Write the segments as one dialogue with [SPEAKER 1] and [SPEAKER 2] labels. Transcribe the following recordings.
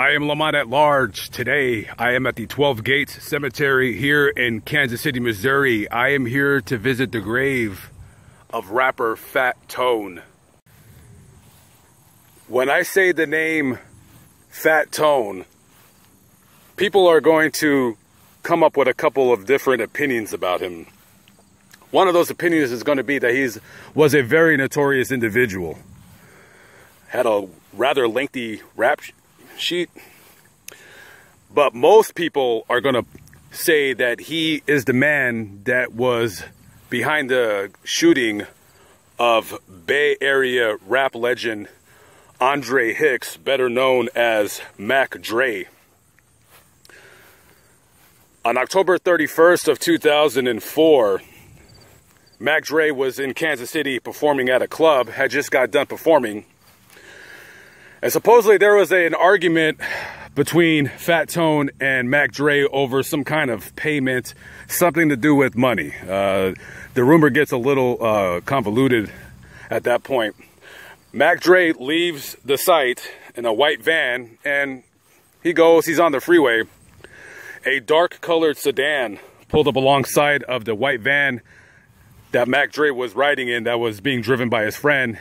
[SPEAKER 1] I am Lamont at large. Today, I am at the 12 Gates Cemetery here in Kansas City, Missouri. I am here to visit the grave of rapper Fat Tone. When I say the name Fat Tone, people are going to come up with a couple of different opinions about him. One of those opinions is going to be that he was a very notorious individual. Had a rather lengthy rap sheet. But most people are going to say that he is the man that was behind the shooting of Bay Area rap legend Andre Hicks, better known as Mac Dre. On October 31st of 2004, Mac Dre was in Kansas City performing at a club, had just got done performing, and supposedly there was a, an argument between Fat Tone and Mac Dre over some kind of payment, something to do with money. Uh, the rumor gets a little uh, convoluted at that point. Mac Dre leaves the site in a white van and he goes, he's on the freeway. A dark colored sedan pulled up alongside of the white van that Mac Dre was riding in that was being driven by his friend.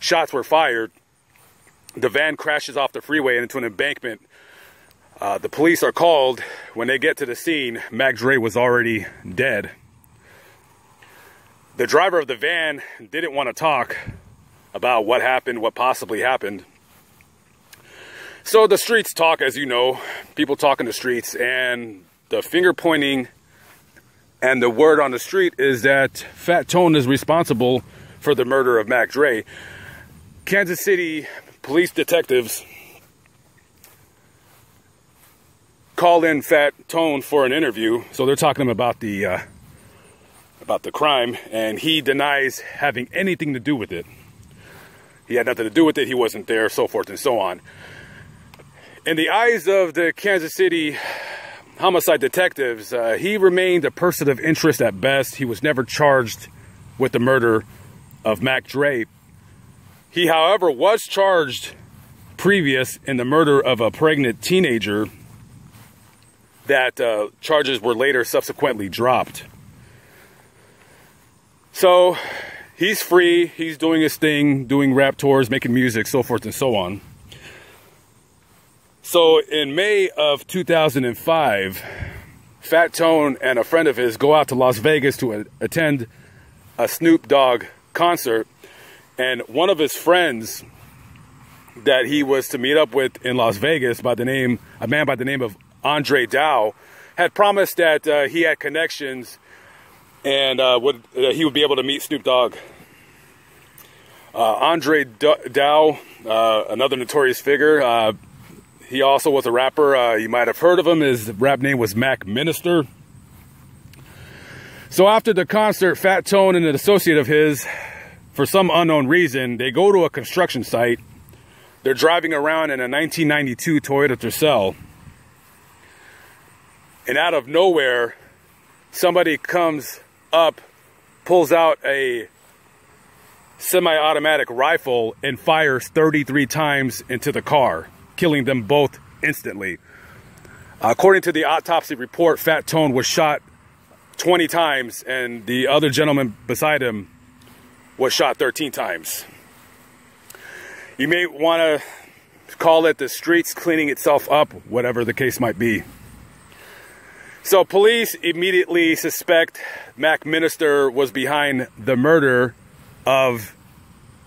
[SPEAKER 1] Shots were fired the van crashes off the freeway and into an embankment. Uh, the police are called. When they get to the scene, Mac Dre was already dead. The driver of the van didn't want to talk about what happened, what possibly happened. So the streets talk, as you know, people talk in the streets, and the finger pointing and the word on the street is that Fat Tone is responsible for the murder of Mac Dre. Kansas City police detectives call in Fat Tone for an interview. So they're talking about the uh, about the crime, and he denies having anything to do with it. He had nothing to do with it. He wasn't there, so forth and so on. In the eyes of the Kansas City homicide detectives, uh, he remained a person of interest at best. He was never charged with the murder of Mac Dre. He, however, was charged previous in the murder of a pregnant teenager that uh, charges were later subsequently dropped. So he's free, he's doing his thing, doing rap tours, making music, so forth and so on. So in May of 2005, Fat Tone and a friend of his go out to Las Vegas to attend a Snoop Dogg concert and one of his friends that he was to meet up with in Las Vegas by the name, a man by the name of Andre Dow, had promised that uh, he had connections and uh, would uh, he would be able to meet Snoop Dogg. Uh, Andre Dow, uh, another notorious figure. Uh, he also was a rapper. you might have heard of him. His rap name was Mac Minister. So after the concert, Fat Tone and an associate of his for some unknown reason, they go to a construction site. They're driving around in a 1992 Toyota Tercel. And out of nowhere, somebody comes up, pulls out a semi-automatic rifle and fires 33 times into the car, killing them both instantly. According to the autopsy report, Fat Tone was shot 20 times and the other gentleman beside him was shot 13 times. You may want to call it the streets cleaning itself up, whatever the case might be. So police immediately suspect Mac Minister was behind the murder of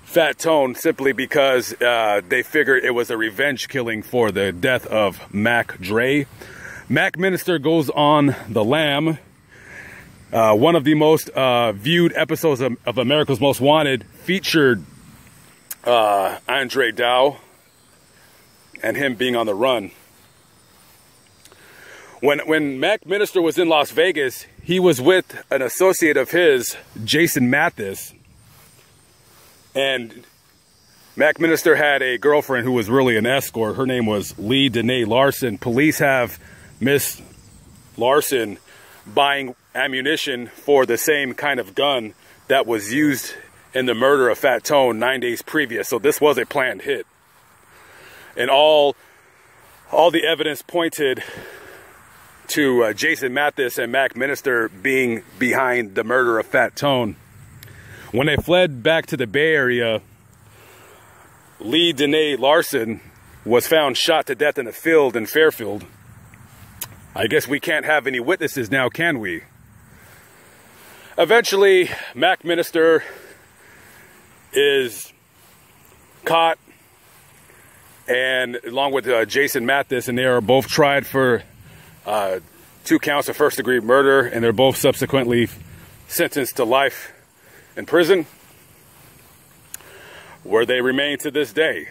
[SPEAKER 1] Fat Tone simply because uh, they figured it was a revenge killing for the death of Mac Dre. Mac Minister goes on the lam uh, one of the most uh, viewed episodes of, of, America's Most Wanted featured uh, Andre Dow and him being on the run. When, when Mac Minister was in Las Vegas, he was with an associate of his, Jason Mathis. And Mac Minister had a girlfriend who was really an escort. Her name was Lee Danae Larson. Police have Miss Larson buying ammunition for the same kind of gun that was used in the murder of Fat Tone nine days previous. So this was a planned hit. And all all the evidence pointed to uh, Jason Mathis and Mac Minister being behind the murder of Fat Tone. When they fled back to the Bay Area, Lee Danae Larson was found shot to death in a field in Fairfield. I guess we can't have any witnesses now, can we? Eventually, Mac Minister is caught, and along with uh, Jason Mathis, and they are both tried for uh, two counts of first degree murder, and they're both subsequently sentenced to life in prison, where they remain to this day.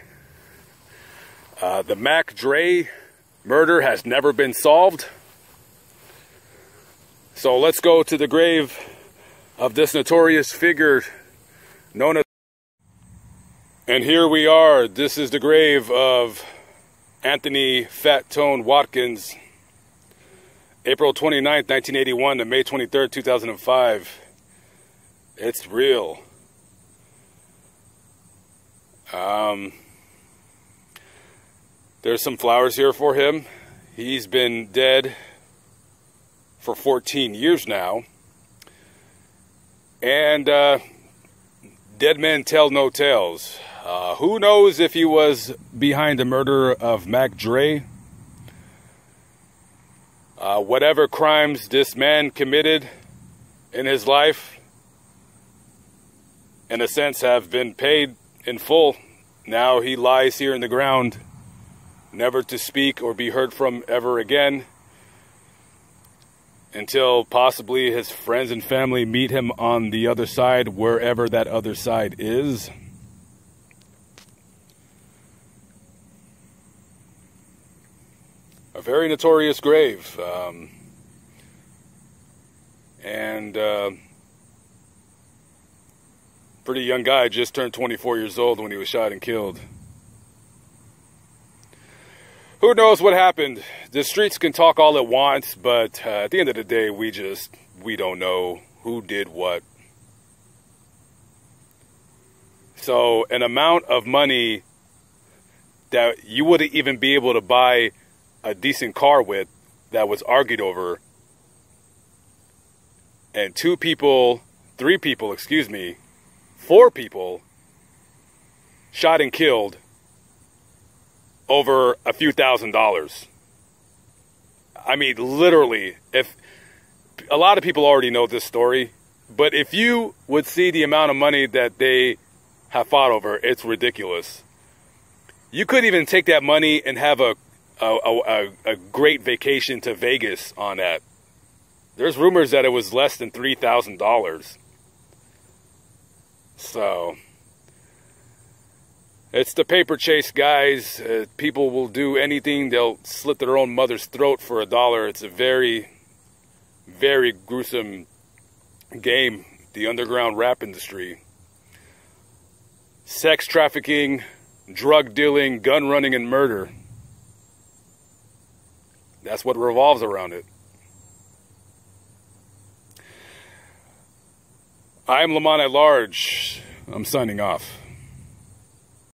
[SPEAKER 1] Uh, the Mac Dre murder has never been solved. So let's go to the grave of this notorious figure known as. And here we are. This is the grave of Anthony Fat Tone Watkins, April 29th, 1981 to May 23rd, 2005. It's real. Um, there's some flowers here for him. He's been dead for 14 years now. And uh, dead men tell no tales. Uh, who knows if he was behind the murder of Mac Dre? Uh, whatever crimes this man committed in his life, in a sense, have been paid in full. Now he lies here in the ground, never to speak or be heard from ever again until possibly his friends and family meet him on the other side, wherever that other side is. a very notorious grave. Um, and uh, pretty young guy, just turned 24 years old when he was shot and killed. Who knows what happened? The streets can talk all it wants, but uh, at the end of the day, we just, we don't know who did what. So an amount of money that you wouldn't even be able to buy a decent car with that was argued over and two people, three people, excuse me, four people shot and killed over a few thousand dollars. I mean, literally, if a lot of people already know this story, but if you would see the amount of money that they have fought over, it's ridiculous. You could even take that money and have a a, a, a great vacation to Vegas on that. There's rumors that it was less than three thousand dollars. So it's the paper chase, guys. Uh, people will do anything. They'll slit their own mother's throat for a dollar. It's a very, very gruesome game. The underground rap industry. Sex trafficking, drug dealing, gun running, and murder. That's what revolves around it. I am Lamont at large. I'm signing off.